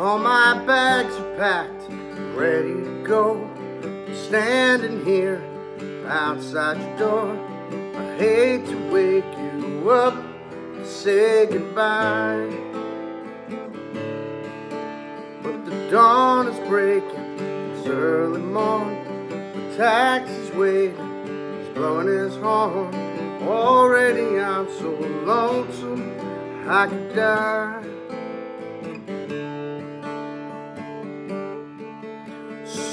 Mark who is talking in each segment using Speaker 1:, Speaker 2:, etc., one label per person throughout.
Speaker 1: All my bags are packed, ready to go. Standing here outside your door. I hate to wake you up and say goodbye. But the dawn is breaking, it's early morn. The taxi's waiting, he's blowing his horn. Already I'm so lonesome, I could die.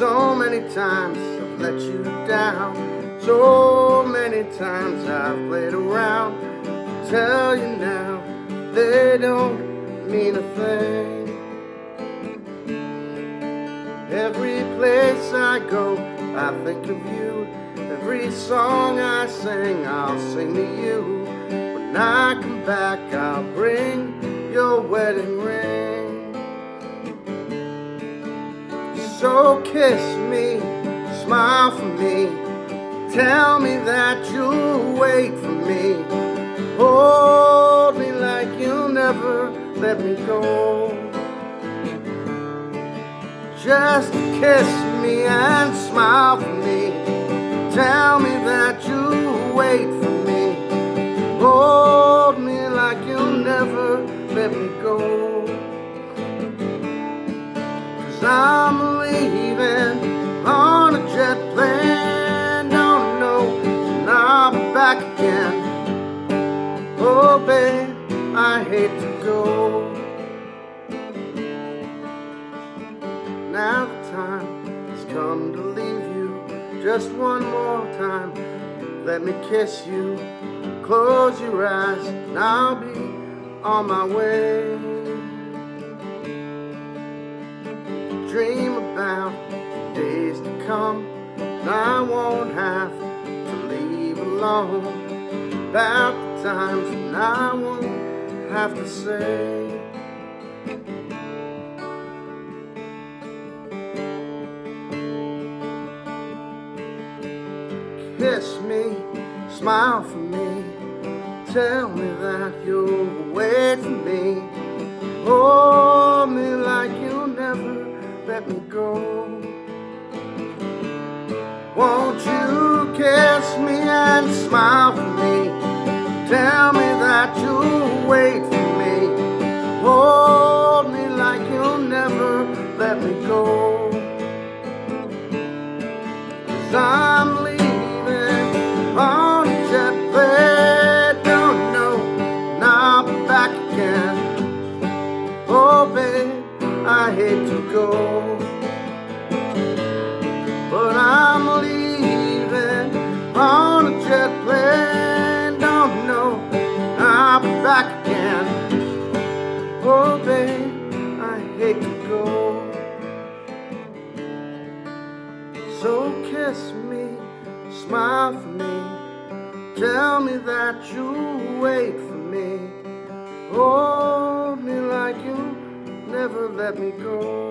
Speaker 1: So many times I've let you down. So many times I've played around. I tell you now, they don't mean a thing. Every place I go, I think of you. Every song I sing, I'll sing to you. When I come back, I'll bring your wedding ring. So kiss me, smile for me, tell me that you'll wait for me. Hold me like you'll never let me go. Just kiss me and smile for me, tell me that you'll wait for me. Hold me like you'll never let me go. I'm leaving on a jet plane. Don't know when I'll be back again. Oh, babe, I hate to go. Now the time has come to leave you. Just one more time, let me kiss you. Close your eyes, and I'll be on my way. Dream about the days to come. I won't have to leave alone. About the times when I won't have to say. Kiss me, smile for me. Tell me that you'll wait for me. Hold let me go. Won't you kiss me and smile for me? Tell me that you'll wait for me. Hold me like you'll never let me go. I hate to go But I'm leaving on a jet plane. Don't know I'll be back again. Oh babe, I hate to go. So kiss me, smile for me Tell me that you'll wait for me. Hold let me go.